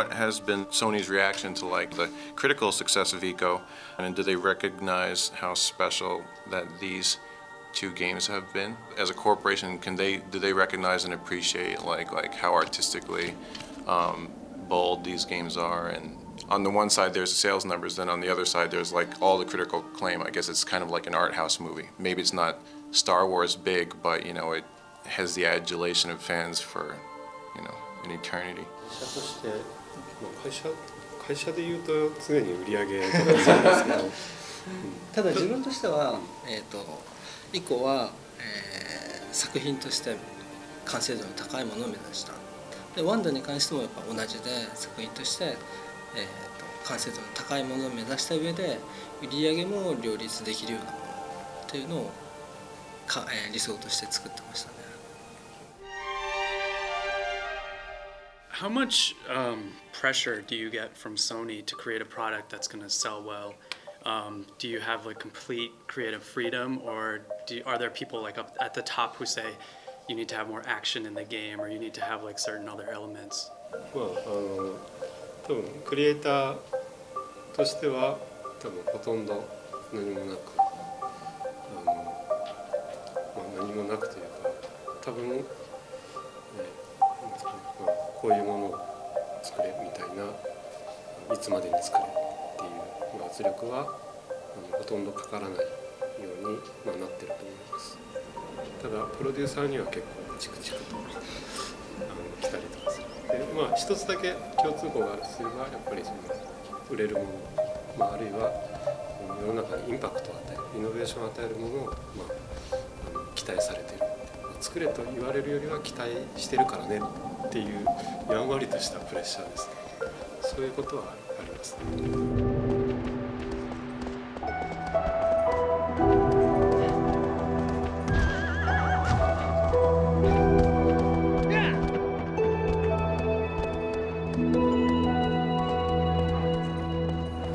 What has been Sony's reaction to like the critical success of Eco, and do they recognize how special that these two games have been? As a corporation, can they do they recognize and appreciate like like how artistically um, bold these games are? And on the one side, there's the sales numbers, then on the other side, there's like all the critical acclaim. I guess it's kind of like an art house movie. Maybe it's not Star Wars big, but you know it has the adulation of fans for you know an eternity. 社として、まあ、会社会社でいうと常に売り上げとかそうですけど。ただ自分としては、えー、と以降は、えー作品として完成度の高いものを目指した。でワンダに関してもやっぱ同じで作品として、えー、と完成度の高いものを目指した上で売り上げも両立できるようなものっていうのをか、えー理想として作ってましたね How much um, pressure do you get from Sony to create a product that's going to sell well? Um, do you have like complete creative freedom, or do, are there people like up at the top who say you need to have more action in the game, or you need to have like certain other elements? まああの多分クリエイターとしては多分ほとんど何もなくあの、まあ、何もなくというか多分、 こういうものを作れみたいないつまでに作れっていう、まあ、圧力はあのほとんどかからないように、まあ、なってると思います。ただプロデューサーには結構チクチクとあの来たりとかするでまあ一つだけ共通項があるとすればやっぱりその売れるもの、まあ、あるいは世の中にインパクトを与えるイノベーションを与えるものを、まあ、あの期待されてるま作れと言われるよりは期待してるからねっていうやんわりとしたプレッシャーですねそういうことはありますね。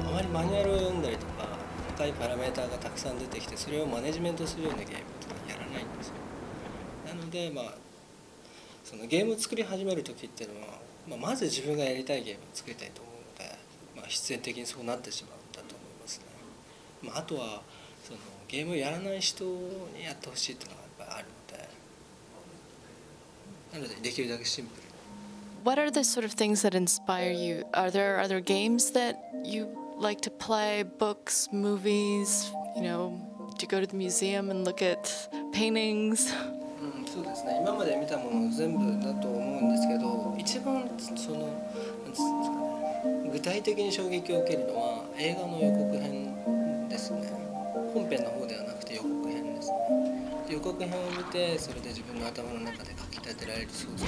あまりマニュアルを読んだりとか深いパラメーターがたくさん出てきてそれをマネジメントするようなゲームってやらないんですよなのでまあそのゲームを作り始める時っていうのは、まあ、まず自分がやりたいゲームを作りたいと思うので、まあ、必然的にそうなってしまうんだと思いますね、まあ、あとはそのゲームをやらない人にやってほしいっていうのがやっぱりあるのでなのでできるだけシンプルに What are the sort of things that inspire you? Are there other games that you like to play, books, movies? You know, do you go to the museum and look at paintings? そうですね。今まで見たもの全部だと思うんですけど一番そのなんつうんですかね。具体的に衝撃を受けるのは映画の予告編ですね。本編の方ではなくて予告編ですね。予告編を見てそれで自分の頭の中でかきたてられる想像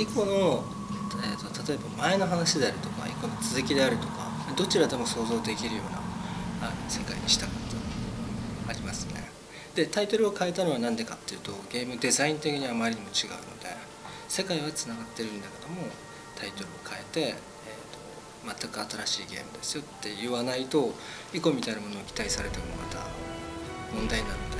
以降の、えー、と例えば前の話であるとか以降の続きであるとかどちらでも想像できるようなあの世界にしたかったのがありますねでタイトルを変えたのは何でかっていうとゲームデザイン的にあまりにも違うので世界はつながってるんだけどもタイトルを変えて、えー、と全く新しいゲームですよって言わないと以降みたいなものを期待されてもまた問題なので。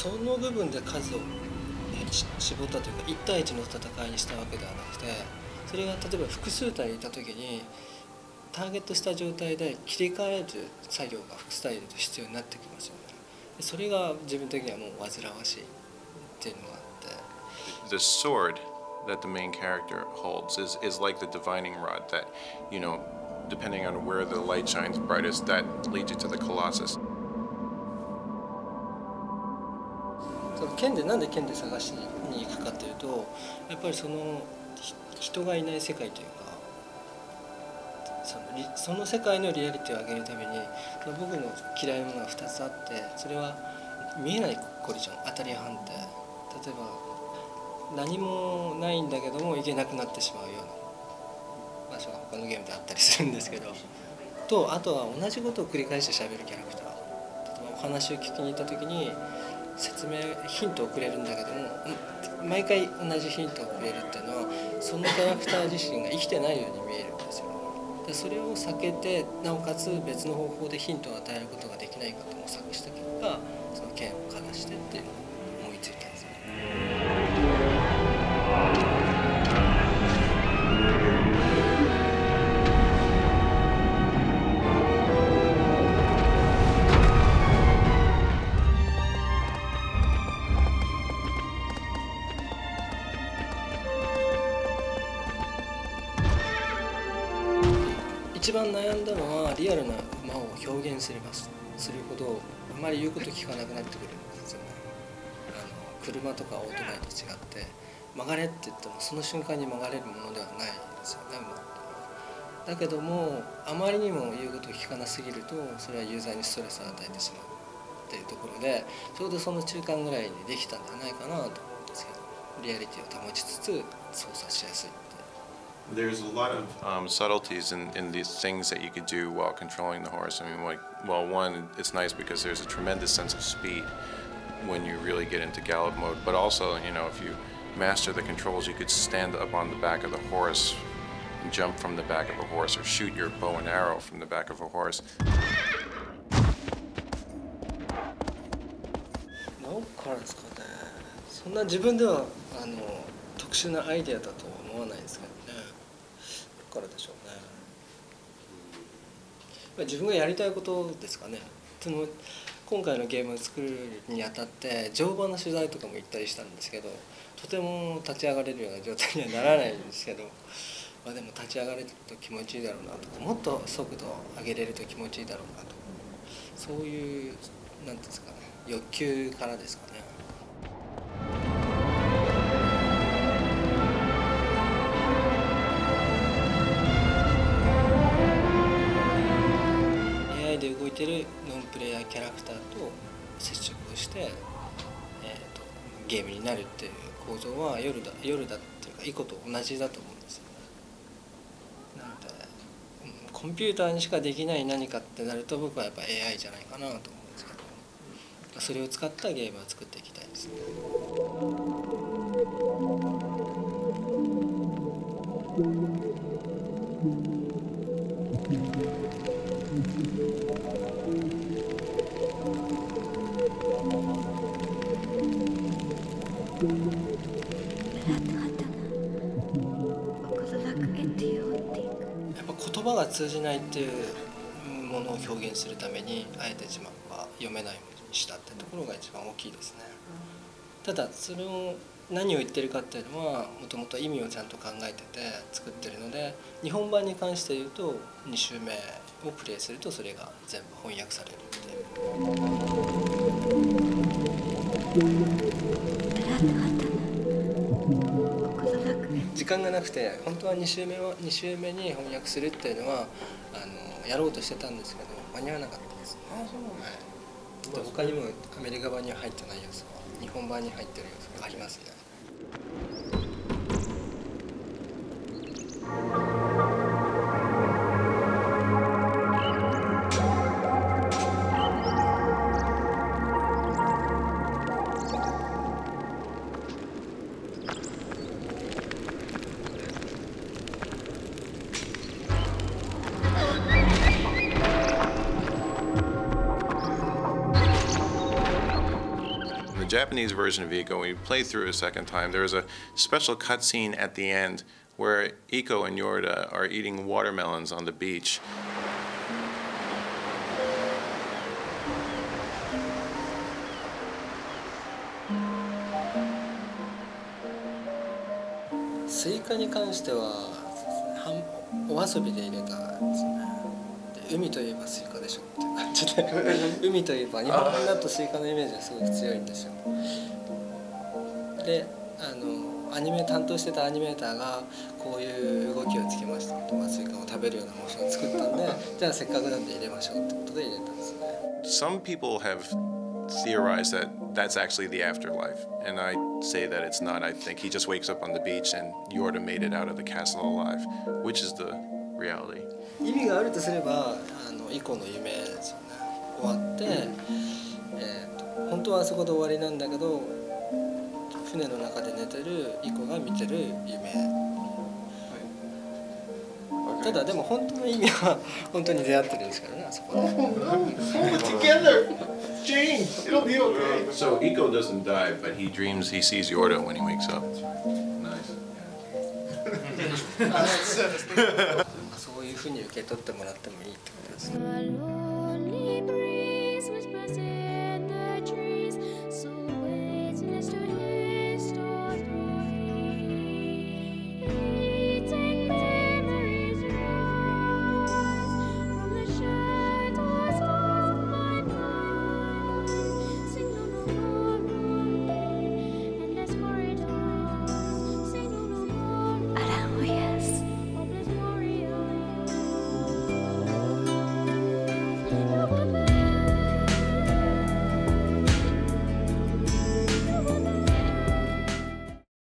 その部分で数をえーし絞ったというか1対1の戦いにしたわけではなくてそれが例えば複数体いた時にターゲットした状態で切り替える作業が複数体いると必要になってきますよねそれが自分的にはもう煩わしいっていうのがあって The sword that the main character holds is, is like the divining rod that, you know, depending on where the light shines brightest, that leads you to the Colossus. その剣でなんで剣で探しに行くかというとやっぱりその人がいない世界というかそのその世界のリアリティを上げるために僕の嫌いなものが2つあってそれは見えないコリジョン当たり判定。例えば何もないんだけども行けなくなってしまうような場所が他のゲームであったりするんですけどとあとは同じことを繰り返して喋るキャラクター。例えばお話を聞きに行った時に説明ヒントをくれるんだけども毎回同じヒントをくれるっていうのはそのキャラクター自身が生きてないように見えるんですよ。でそれを避けてなおかつ別の方法でヒントを与えることができないかと模索した結果その剣をかざしてっていうのを思いついたんですよね。一番悩んだのはリアルな馬を表現すればするほどあまり言うこと聞かなくなってくるんですよね。あの車とかオートバイと違って曲がれって言ってもその瞬間に曲がれるものではないですよね。だけどもあまりにも言うことを聞かなすぎるとそれはユーザーにストレスを与えてしまうっていうところでちょうどその中間ぐらいにできたんじゃないかなと思うんですけどリアリティを保ちつつ操作しやすい。There's a lot of um, subtleties in, in these things that you could do while controlling the horse. I mean, like, well, one, it's nice because there's a tremendous sense of speed when you really get into gallop mode. But also, you know, if you master the controls, you could stand up on the back of the horse, and jump from the back of a horse, or shoot your bow and arrow from the back of a horse. どっからですかねそんな自分ではあの特殊なアイデアだとは思わないですけどねどっ からでしょうね。ま自分がやりたいことですかね。その今回のゲームを作るにあたって乗馬の取材とかも行ったりしたんですけどとても立ち上がれるような状態にはならないんですけど、まあ、でも立ち上がれると気持ちいいだろうなとかもっと速度を上げれると気持ちいいだろうなと。かそういうなんていうんですかね欲求からですかね。てるノンプレイヤーキャラクターと接触をして、えー、とゲームになるっていう構造は夜だ夜だっていうかイコと同じだと思うんですよ。ねなので、うんコンピューターにしかできない何かってなると僕はやっぱ AI じゃないかなと思うんですけどそれを使ったゲームを作っていきたいですね。通じないっていうものを表現するためにあえて字幕は読めないものにしたってところが一番大きいですね。ただそれを何を言ってるかっていうのはもともと意味をちゃんと考えてて作ってるので日本版に関して言うと2周目をプレイするとそれが全部翻訳されるっていう。間がなくて本当は2週目は2週目に翻訳するっていうのはあのやろうとしてたんですけど間に合わなかったですね。はい、で他にもアメリカ版には入ってない要素は日本版に入ってる要素がありますね。Japanese version of Eco, when you play through a second time, there's a special cutscene at the end where Eco and Yorda are eating watermelons on the beach. スイカに関しては半お遊びで入れたんですねで海といえばスイカでしょっていう 感じで海といえば日本だとスイカのイメージがすごく強いんですよであのアニメ担当してたアニメーターがこういう動きをつけましたとまずイカを食べるようなモーションを作ったんでじゃあせっかくなんで入れましょうってことで入れたんですね Some people have theorized that that's actually the afterlife, and I say that it's not. I think he just wakes up on the beach and Yorda made it out of the castle alive, which is the reality. 意味があるとすればあの以降の夢ですよね終わって、うんえー、と本当はあそこで終わりなんだけど船の中で寝てる以降が見てる夢、はい、ただでも本当の意味は本当に出会ってるんですからねあそこで。James, it'll be okay. So Eco doesn't die, but he dreams he sees Yorda when he wakes up. Nice. ふうに受け取ってもらってもいいってことですね。